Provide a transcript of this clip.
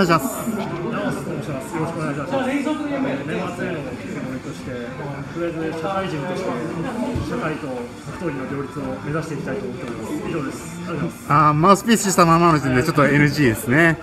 お願いします。直すと申します。よろしくお願いします。年末へのつもとして、とりあえず社会人として、社会と格闘技の両立を目指していきたいと思っております。以上です。ありがとうございます。あマウスピースしたままの時点でちょっと NG ですね。